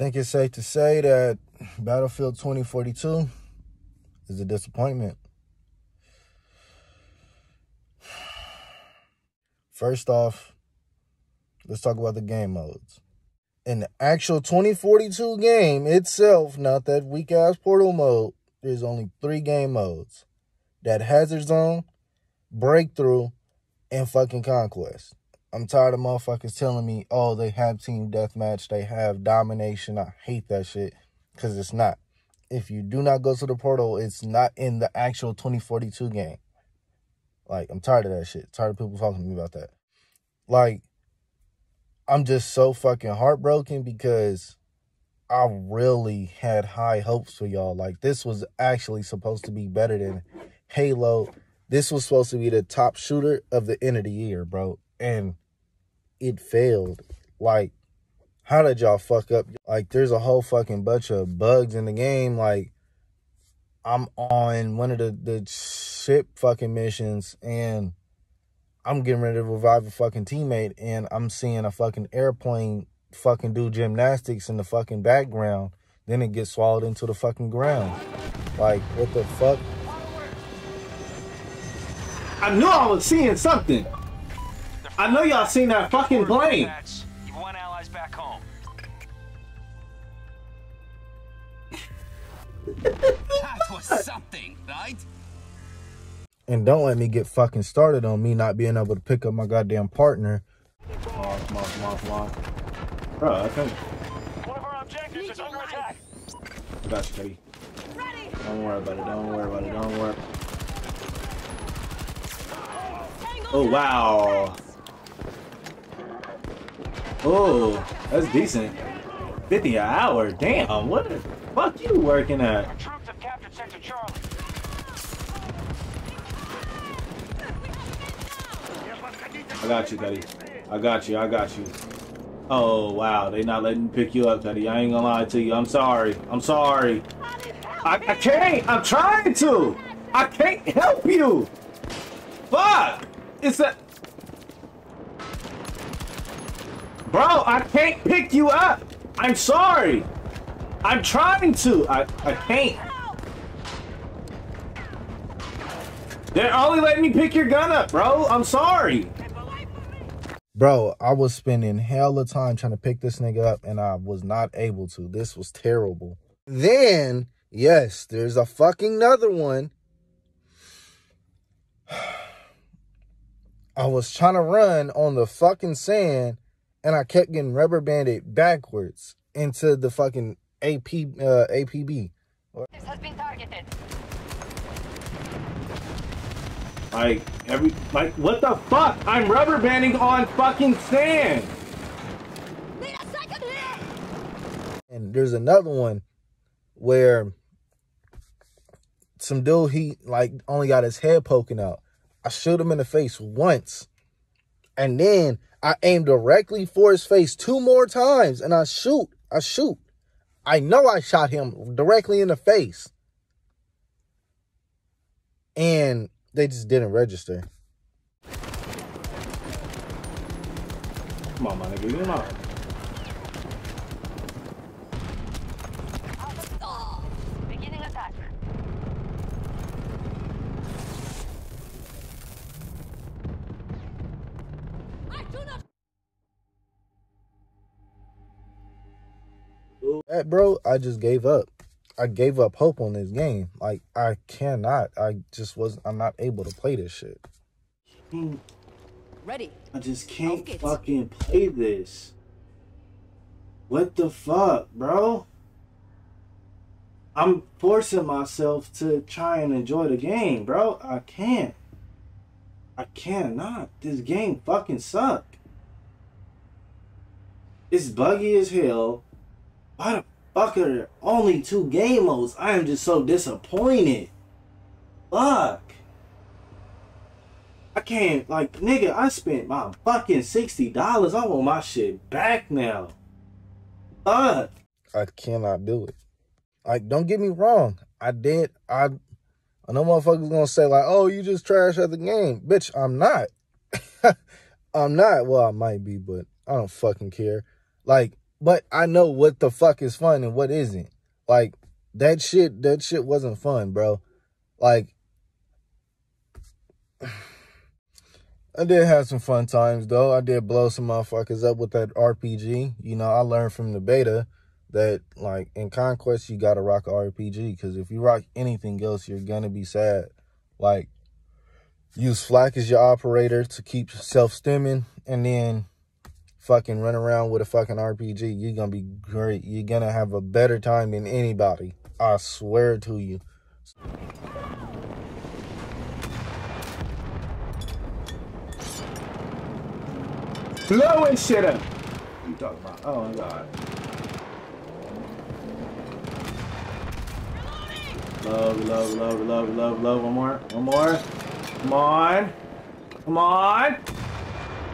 think it's safe to say that Battlefield 2042 is a disappointment. First off, let's talk about the game modes. In the actual 2042 game itself, not that weak ass portal mode, there's only three game modes that Hazard Zone, Breakthrough, and fucking Conquest. I'm tired of motherfuckers telling me, oh, they have team deathmatch, they have domination. I hate that shit because it's not. If you do not go to the portal, it's not in the actual 2042 game. Like, I'm tired of that shit. Tired of people talking to me about that. Like, I'm just so fucking heartbroken because I really had high hopes for y'all. Like, this was actually supposed to be better than Halo. This was supposed to be the top shooter of the end of the year, bro. And it failed. Like, how did y'all fuck up? Like, there's a whole fucking bunch of bugs in the game. Like, I'm on one of the, the ship fucking missions and I'm getting ready to revive a fucking teammate and I'm seeing a fucking airplane fucking do gymnastics in the fucking background. Then it gets swallowed into the fucking ground. Like, what the fuck? I knew I was seeing something. I know y'all seen that fucking plane. You won allies back home. That was something, right? And don't let me get fucking started on me not being able to pick up my goddamn partner. Come on, come on, come on, come on. Bro, I think One of our objectives is under attack. I got you, Cuddy. Don't worry about it. Don't worry about it. Don't worry. Oh wow. Oh, that's decent. 50 an hour. Damn, what the fuck you working at? Our troops have captured Sector Charlie. I got you, Cuddy. I got you. I got you. Oh wow, they not letting me pick you up, Cuddy. I ain't gonna lie to you. I'm sorry. I'm sorry. I, I can't. I'm trying to. I can't help you. Fuck. It's a. Bro, I can't pick you up. I'm sorry. I'm trying to. I, I can't. They're only letting me pick your gun up, bro. I'm sorry. Bro, I was spending hell of time trying to pick this nigga up and I was not able to. This was terrible. Then, yes, there's a fucking another one. I was trying to run on the fucking sand and I kept getting rubber banded backwards into the fucking AP uh, APB. This has been targeted. Like every like what the fuck? I'm rubber banding on fucking sand. Need a second here! And there's another one where some dude he like only got his head poking out. I shoot him in the face once. And then I aim directly for his face two more times and I shoot. I shoot. I know I shot him directly in the face. And they just didn't register. Come on, my nigga, you know. That bro, I just gave up. I gave up hope on this game. Like I cannot. I just was I'm not able to play this shit. ready. I just can't fucking play this. What the fuck, bro? I'm forcing myself to try and enjoy the game, bro. I can't. I cannot. This game fucking suck. It's buggy as hell. Why the fuck are there only two game modes? I am just so disappointed. Fuck. I can't like nigga, I spent my fucking sixty dollars. I want my shit back now. Fuck. I cannot do it. Like, don't get me wrong. I did. I. I know motherfuckers gonna say like, "Oh, you just trash at the game, bitch." I'm not. I'm not. Well, I might be, but I don't fucking care. Like, but I know what the fuck is fun and what isn't. Like that shit, that shit wasn't fun, bro. Like I did have some fun times though. I did blow some motherfuckers up with that RPG. You know, I learned from the beta that like in Conquest you gotta rock a RPG because if you rock anything else, you're gonna be sad. Like use Falck as your operator to keep self stimming and then fucking run around with a fucking RPG. You're gonna be great. You're gonna have a better time than anybody. I swear to you. Blowing shit up. You talking about? Oh my god. Love, love, love, love, love, love. One more. One more. Come on. Come on.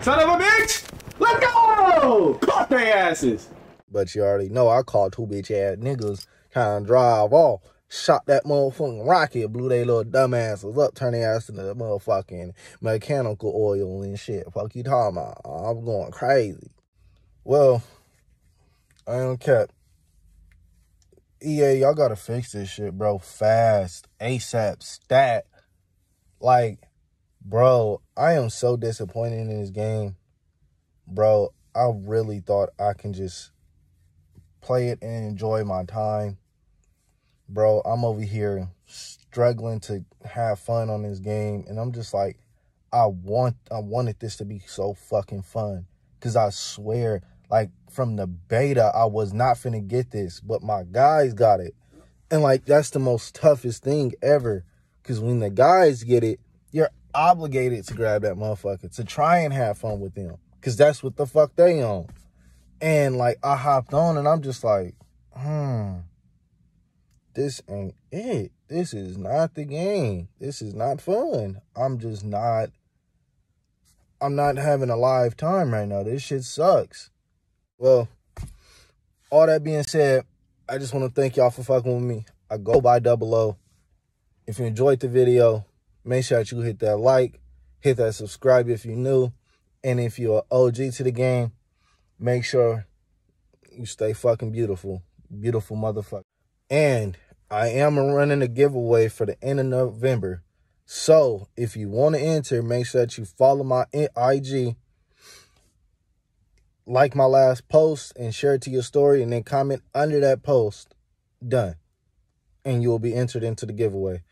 Son of a bitch! Let's go! Caught their asses. But you already know I called two bitch ass niggas trying to drive off. Shot that motherfucking rocket, blew they little dumbasses up, turn their ass into the motherfucking mechanical oil and shit. Fuck you talking about? I'm going crazy. Well, I don't care. EA, y'all gotta fix this shit, bro. Fast. ASAP. Stat. Like, bro, I am so disappointed in this game. Bro, I really thought I can just play it and enjoy my time. Bro, I'm over here struggling to have fun on this game and I'm just like I want I wanted this to be so fucking fun cuz I swear like from the beta I was not finna get this, but my guys got it. And like that's the most toughest thing ever cuz when the guys get it, you're obligated to grab that motherfucker to try and have fun with them cuz that's what the fuck they on. And like I hopped on and I'm just like, hmm, this ain't it. This is not the game. This is not fun. I'm just not, I'm not having a live time right now. This shit sucks. Well, all that being said, I just want to thank y'all for fucking with me. I go by double O. If you enjoyed the video, make sure that you hit that like, hit that subscribe if you're new. And if you're OG to the game, make sure you stay fucking beautiful. Beautiful motherfucker. And I am running a giveaway for the end of November. So if you want to enter, make sure that you follow my IG, like my last post, and share it to your story, and then comment under that post. Done. And you will be entered into the giveaway.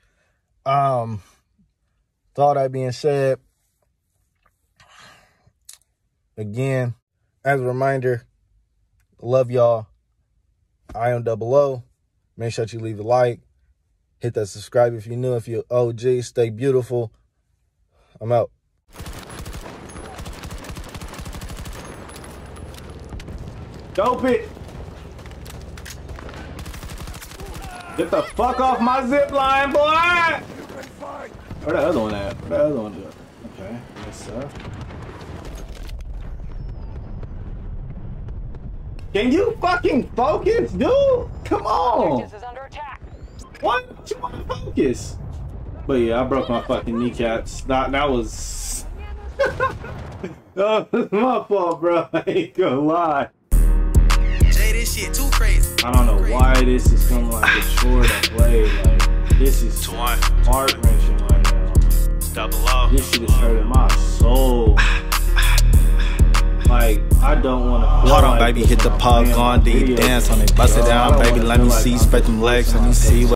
Um, with all that being said, again, as a reminder, love y'all. I am double O. Make sure you leave a like. Hit that subscribe if you're new. If you're OG, stay beautiful. I'm out. Dope it. Get the fuck off my zip line, boy! Where the other one at? Where the other one at? Okay, yes sir. Can you fucking focus, dude? Come on! Objectives is. Why don't you want to focus? But yeah, I broke my fucking kneecaps. That that was. that was oh, my fault, bro. I ain't gonna lie. Jay, this shit too crazy. I don't know why this is coming like a chore to play. Like this is One. heart wrenching right now. Double O. This shit is hurting my soul. Like I don't want to. Hold on, baby, hit the pause on, do you dance on it? Bust it down, baby, let me see, spread them legs, let me see what.